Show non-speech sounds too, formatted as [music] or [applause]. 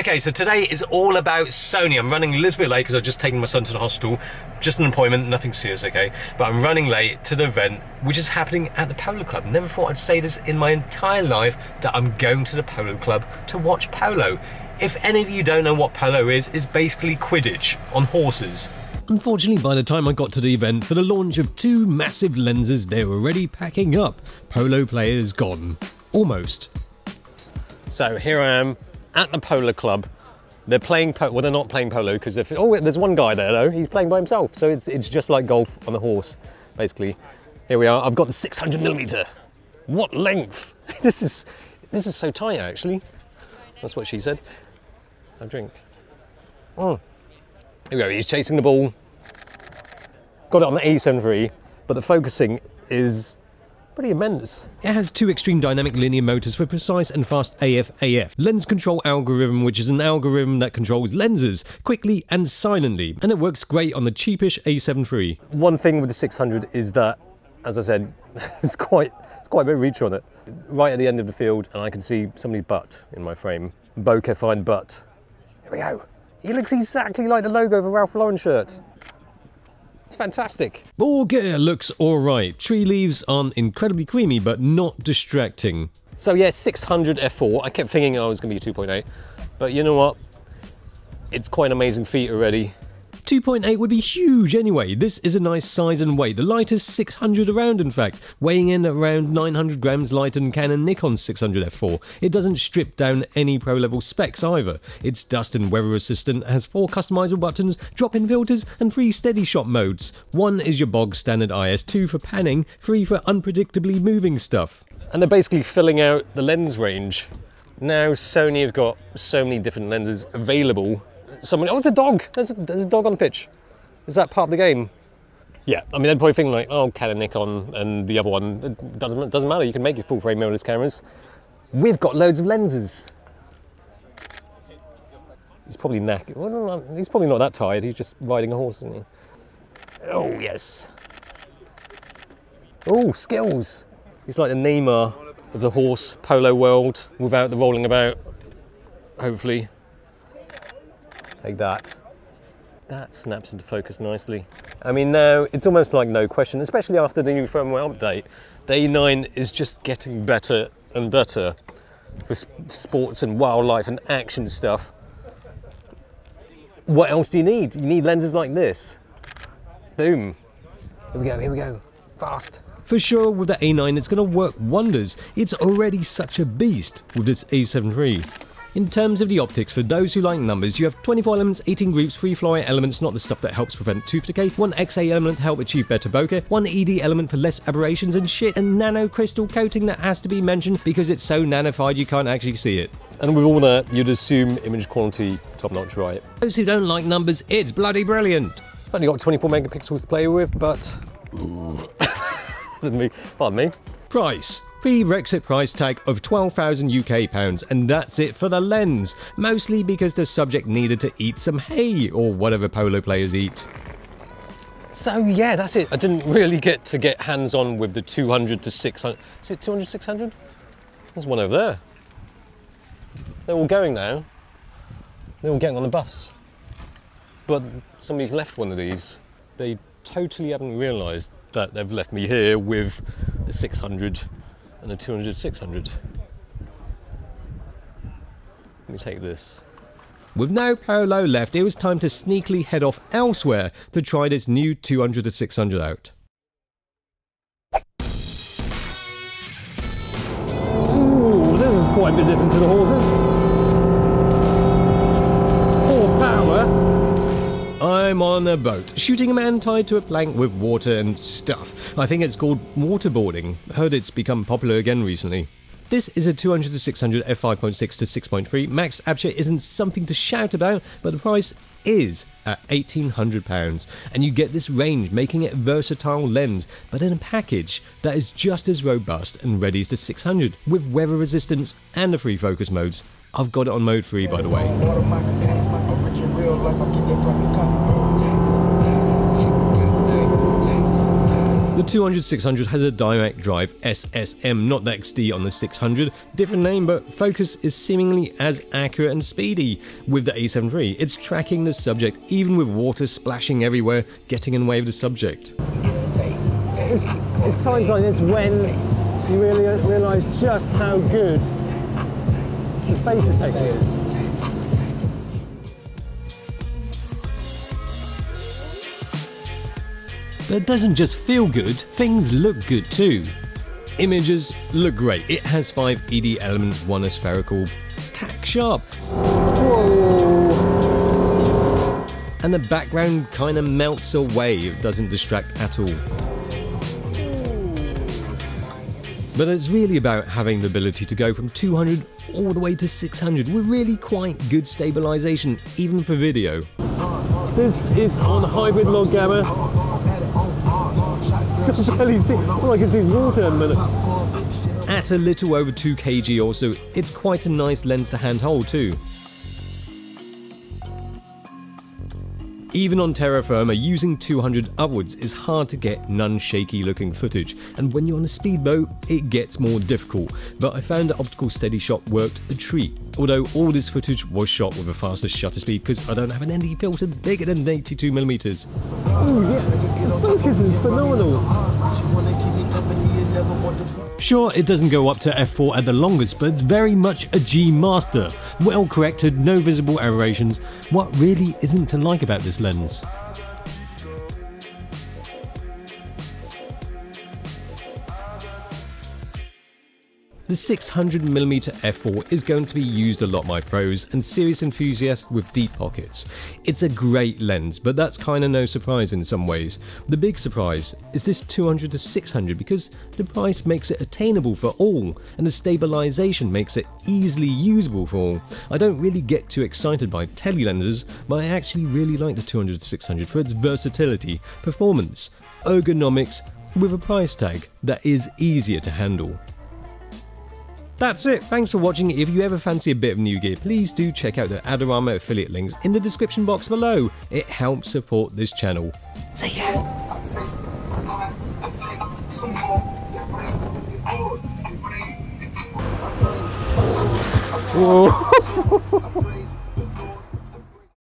Okay, so today is all about Sony. I'm running a little bit late because I've just taken my son to the hospital. Just an appointment, nothing serious, okay? But I'm running late to the event, which is happening at the Polo Club. Never thought I'd say this in my entire life that I'm going to the Polo Club to watch polo. If any of you don't know what polo is, it's basically Quidditch on horses. Unfortunately, by the time I got to the event for the launch of two massive lenses, they were already packing up. Polo players gone. Almost. So here I am at the Polo Club. They're playing, well, they're not playing polo because if, oh, there's one guy there though, he's playing by himself. So it's, it's just like golf on a horse, basically. Here we are, I've got the 600 millimeter. What length? [laughs] this is, this is so tight actually. That's what she said. A drink. Oh. Here we go, he's chasing the ball. Got it on the A7 III, but the focusing is pretty immense. It has two extreme dynamic linear motors for precise and fast AF-AF, lens control algorithm which is an algorithm that controls lenses quickly and silently, and it works great on the cheapish A7 III. One thing with the 600 is that, as I said, [laughs] it's quite, it's quite a bit of reach on it. Right at the end of the field, and I can see somebody's butt in my frame. Bokeh fine butt. Here we go. He looks exactly like the logo of a Ralph Lauren shirt. It's fantastic. Bokeh looks alright. Tree leaves aren't incredibly creamy, but not distracting. So yeah, 600 f4. I kept thinking oh, I was going to be 2.8, but you know what? It's quite an amazing feat already. 2.8 would be huge anyway. This is a nice size and weight. The lightest 600 around, in fact, weighing in at around 900 grams lighter than Canon Nikon 600 f4. It doesn't strip down any pro level specs either. It's dust and weather resistant, has four customizable buttons, drop-in filters, and three steady shot modes. One is your bog standard IS, two for panning, three for unpredictably moving stuff. And they're basically filling out the lens range. Now Sony have got so many different lenses available someone, oh, it's a dog. There's a, there's a dog on the pitch. Is that part of the game? Yeah, I mean, they're probably thinking like, oh, Canon, Nikon, and the other one, it doesn't, doesn't matter. You can make your full frame mirrorless cameras. We've got loads of lenses. He's probably knackered. Well, he's probably not that tired. He's just riding a horse, isn't he? Oh, yes. Oh, skills. He's like the Neymar of the horse polo world without the rolling about, hopefully. Take that. That snaps into focus nicely. I mean, now it's almost like no question, especially after the new firmware update. The A9 is just getting better and better for sports and wildlife and action stuff. What else do you need? You need lenses like this. Boom. Here we go, here we go. Fast. For sure, with the A9, it's going to work wonders. It's already such a beast with this A7 III. In terms of the optics, for those who like numbers, you have 24 elements, 18 groups, 3 fluorite elements, not the stuff that helps prevent tooth decay, 1 XA element to help achieve better bokeh, 1 ED element for less aberrations, and shit, a nano crystal coating that has to be mentioned because it's so nanified you can't actually see it. And with all that, you'd assume image quality top notch, right? Those who don't like numbers, it's bloody brilliant. I've only got 24 megapixels to play with, but. [laughs] pardon me. Pardon me. Price pre-Brexit price tag of 12,000 UK pounds, and that's it for the lens, mostly because the subject needed to eat some hay or whatever polo players eat. So yeah, that's it. I didn't really get to get hands-on with the 200 to 600. Is it 200, 600? There's one over there. They're all going now. They're all getting on the bus. But somebody's left one of these. They totally haven't realised that they've left me here with a 600 and a 200 600. Let me take this. With no Polo left, it was time to sneakily head off elsewhere to try this new 200 to 600 out. Ooh, this is quite a bit different to the horses. On a boat, shooting a man tied to a plank with water and stuff. I think it's called waterboarding. Heard it's become popular again recently. This is a 200 to 600 f5.6 to 6.3. Max aperture isn't something to shout about, but the price is at £1,800. And you get this range, making it a versatile lens, but in a package that is just as robust and ready as the 600, with weather resistance and the free focus modes. I've got it on mode 3 by the way. The 200-600 has a direct drive SSM, not the XD on the 600. Different name, but focus is seemingly as accurate and speedy. With the A7 III, it's tracking the subject even with water splashing everywhere, getting in the way of the subject. It's, it's times like this when you really realise just how good the face detector is. But it doesn't just feel good, things look good too. Images look great. It has 5 ED elements, one is spherical, tack sharp. Whoa! And the background kind of melts away, it doesn't distract at all. But it's really about having the ability to go from 200 all the way to 600 with really quite good stabilization, even for video. This is on hybrid log gamma. I can barely see, all I can see is water in a minute. At a little over 2 kg also, it's quite a nice lens to handhold too. Even on terra firma, using 200 upwards is hard to get non-shaky looking footage, and when you're on a speedboat, it gets more difficult, but I found the optical steady shot worked a treat. Although all this footage was shot with a faster shutter speed because I don't have an ND filter bigger than 82mm. Oh yeah, focus is phenomenal. Sure, it doesn't go up to f4 at the longest, but it's very much a G master. Well corrected, no visible aberrations. What really isn't to like about this lens? The 600mm f4 is going to be used a lot by pros and serious enthusiasts with deep pockets. It's a great lens, but that's kinda no surprise in some ways. The big surprise is this 200 to 600 because the price makes it attainable for all, and the stabilization makes it easily usable for all. I don't really get too excited by tele lenses, but I actually really like the 200 to 600 for its versatility, performance, ergonomics, with a price tag that is easier to handle. That's it, thanks for watching. If you ever fancy a bit of new gear, please do check out the Adorama affiliate links in the description box below. It helps support this channel. See ya! Whoa! [laughs]